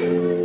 Да.